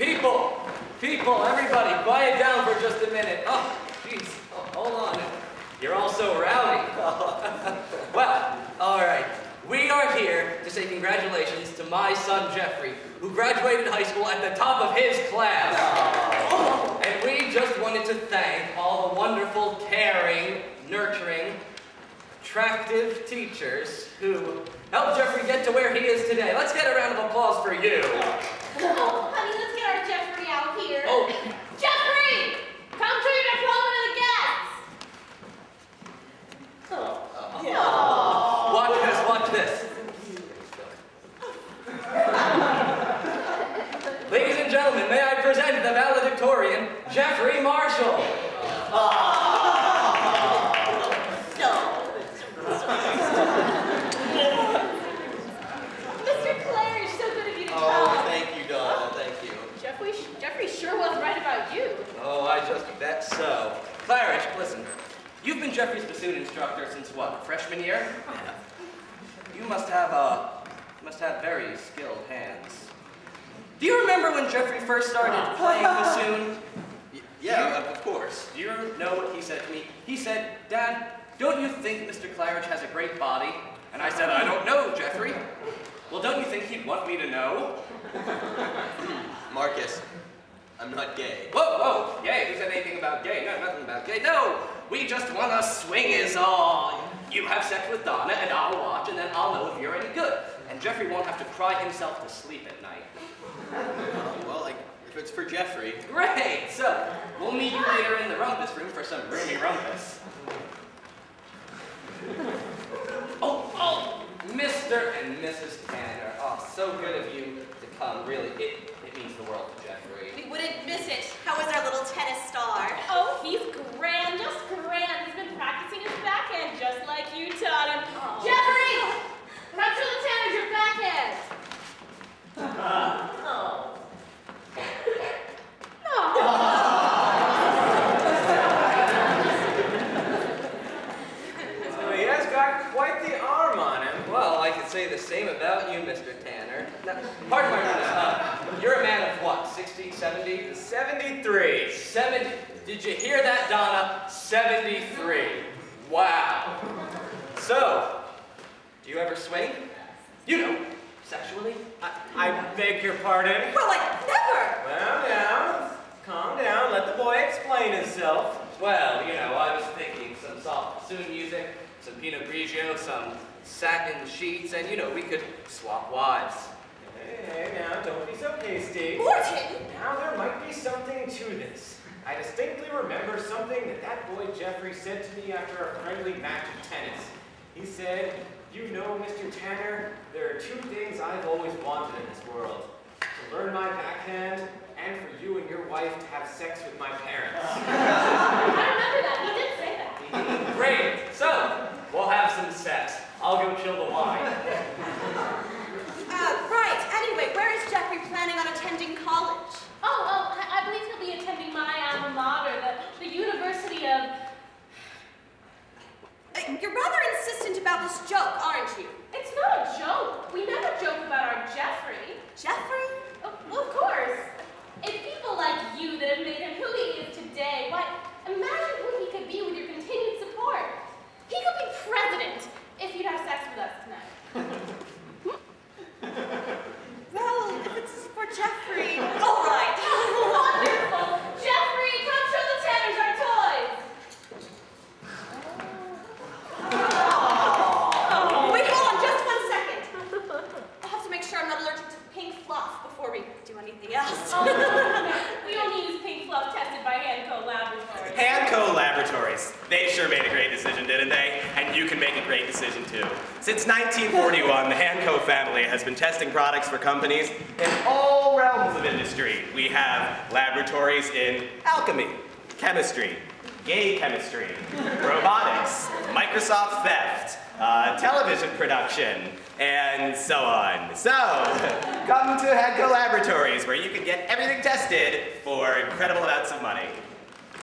People, people, everybody, quiet down for just a minute. Oh, jeez, oh, hold on. You're all so rowdy. well, all right. We are here to say congratulations to my son Jeffrey, who graduated high school at the top of his class. And we just wanted to thank all the wonderful, caring, nurturing, attractive teachers who helped Jeffrey get to where he is today. Let's get a round of applause for you. Oh, honey, Ladies and gentlemen, may I present the valedictorian, Jeffrey Marshall. Mr. Clare, it's so good of you to Oh, come. thank you, Donna, thank you. Jeffrey, Jeffrey sure was right about you. Oh, I just bet so. Claridge, listen. You've been Jeffrey's bassoon instructor since what, freshman year? You must have, uh, must have very skilled hands. Do you remember when Jeffrey first started playing bassoon? Y- Yeah, of- of course. Do you know what he said to me? He said, Dad, don't you think Mr. Claridge has a great body? And I said, I don't know, Jeffrey. Well, don't you think he'd want me to know? Marcus, I'm not gay. Whoa, whoa, gay. Who said anything about gay? No, nothing about gay. No, we just want to swing is all. You have sex with Donna, and I'll watch, and then I'll know if you're any good. And Jeffrey won't have to cry himself to sleep at night. Oh, well, like, if it's for Jeffrey. Great! So, we'll meet you later in the rumpus room for some roomy rumpus. Oh, oh, Mr. and Mrs. Tanner. Oh, so good of you to come. Really, it, it means the world to Jeffrey. We wouldn't miss it. How was our little tennis star? Oh, he's grand, just grand. He's been practicing his backhand just like you taught him. Jeffrey! Come show the Tanners your backhand. oh. So he has quite the arm on him. Well, I could say the same about you, Mr. Tanner. Now, pardon my. Uh, you're a man of what, 60, 70? 73. 70. Did you hear that, Donna? 73. Wow. So, do you ever swing? You know, sexually? I, I beg your pardon. Well, like never. Well, now, calm down. Let the boy explain himself. Well, you know, I was thinking some soft bassoon music, some Pinot Grigio, some satin sheets, and you know, we could swap wives. Hey, now, don't be so hasty. Morton. Now, there might be something to this. I distinctly remember something that that boy Jeffrey said to me after a friendly match of tennis. He said, you know, Mr. Tanner, there are two things I've always wanted in this world. To learn my backhand, and for you and your wife to have sex with my parents. I remember that. He did say that. Great. So, we'll have some sex. I'll go chill the wine. Uh, right. Anyway, where is Jeffrey planning on attending college? Oh, oh, I, I believe he'll be attending my alma mater, the, the University of... You're rather insistent about this joke, aren't you? It's not a joke. We never joke about our Jeffrey. Jeffrey? Oh, well, of course. It's people like you that have made him who he is today. Why, imagine who he could be with your continued support. He could be president if you'd have sex with us tonight. Well, if it's for Jeffrey. All right. Wonderful! Jeffrey, come show the Tanners our toys! Wait, hold on, just one second. I'll have to make sure I'm not allergic to pink fluff before we do anything else. we only use pink fluff tested by Hanco Laboratories. Hanco Laboratories. They sure made a great decision, didn't they? And you can make a great decision too. Since 1941, the Hanco family has been testing products for companies in all realms of industry. We have laboratories in alchemy, chemistry, gay chemistry, robotics, Microsoft theft, uh, television production, and so on. So, come to Hanco Laboratories where you can get everything tested for incredible amounts of money.